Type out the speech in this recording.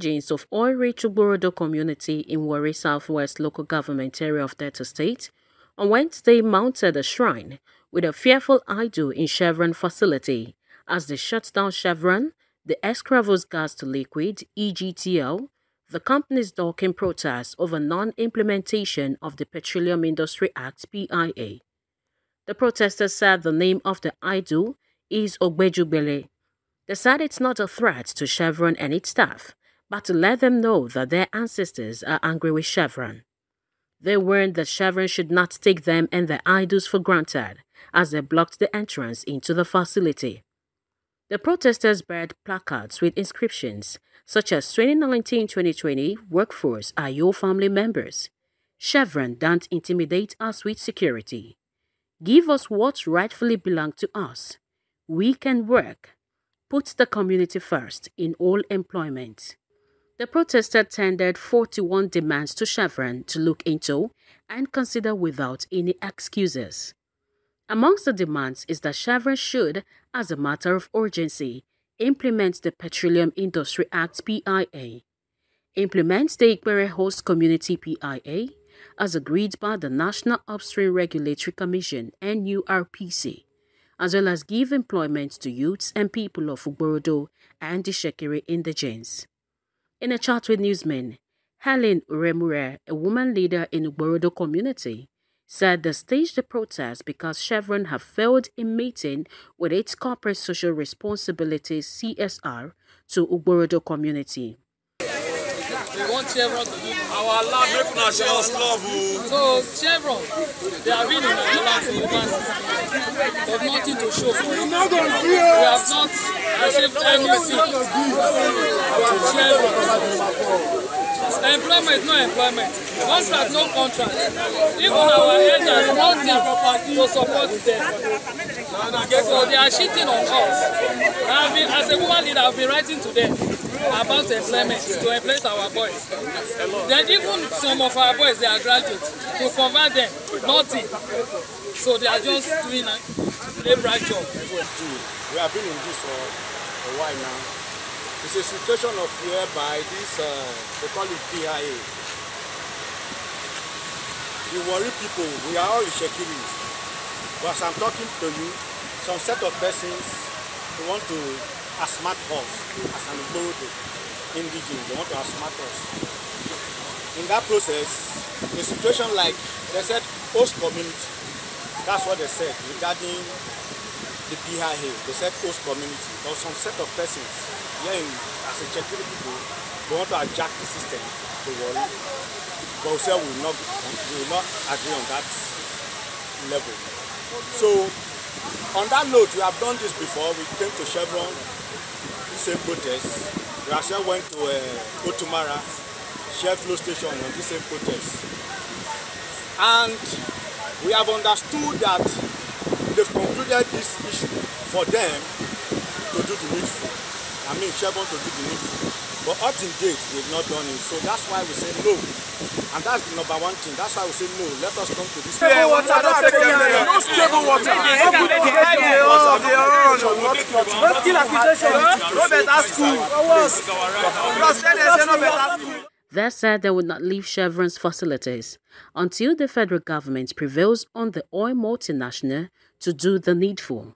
of oil-rich Ugborodo community in Warri Southwest local government area of Delta State on Wednesday mounted a shrine with a fearful idol in Chevron facility as they shut down Chevron, the Escravos Gas to Liquid EGTL, the company's docking protest over non-implementation of the Petroleum Industry Act PIA. The protesters said the name of the idol is Ogbejugbele. They said it's not a threat to Chevron and its staff, but to let them know that their ancestors are angry with Chevron. They warned that Chevron should not take them and their idols for granted as they blocked the entrance into the facility. The protesters beared placards with inscriptions such as 2019-2020 workforce are your family members. Chevron don't intimidate us with security. Give us what rightfully belongs to us. We can work. Put the community first in all employment. The protester tendered 41 demands to Chevron to look into and consider without any excuses. Amongst the demands is that Chevron should, as a matter of urgency, implement the Petroleum Industry Act PIA, implement the Ikpere Host Community PIA, as agreed by the National Upstream Regulatory Commission NURPC, as well as give employment to youths and people of Ugborodo and the Shekere indigents. In a chat with newsmen, Helen Uremure, a woman leader in the Ugborodo community, said they staged the protest because Chevron have failed in meeting with its corporate social responsibilities CSR to Ugborodo community. We want Chevron to do Our love, make una show us love. Oh. So oh. Chevron, they have been in our for over 60 years. They have nothing to show for it. We have not achieved anything to Chevron. Employment, no employment. Contract, no contract. Even our elders, nothing to support them. So they are cheating on us. I have been, as a woman leader, I've been writing to them about employment to employ our boys. Then even some of our boys, they are graduates. To convert them, nothing. So they are just doing a labor job. We have been in this for a while now. It's a situation of whereby this, uh, they call it PIA. The worry people, we are all Shekiris. But as I'm talking to you, some set of persons, they want to asthmat us as an Ugborodo indigene. They want to asthmat us. In that process, a situation like, they said, host community. That's what they said regarding the PIA. They said host community. Was some set of persons here in, as a Chekiri people, they want to hijack the system to worry. But we we will not, we will not agree on that level. So, on that note, we have done this before. We came to Chevron, the same protest. We actually went to uh, Otumara, Shell Flow Station on the same protest. And we have understood that they've concluded this issue for them to do the needful. I mean, Chevron to do the needful. But up to date, we've not done it. So that's why we say no. And that's the number one thing. That's why we say no. Let us come to this. Yeah, water, don't take them there. No stable water. No good No skill acquisition. No better school. Because then they say no better school. They said they would not leave Chevron's facilities until the federal government prevails on the oil multinational to do the needful.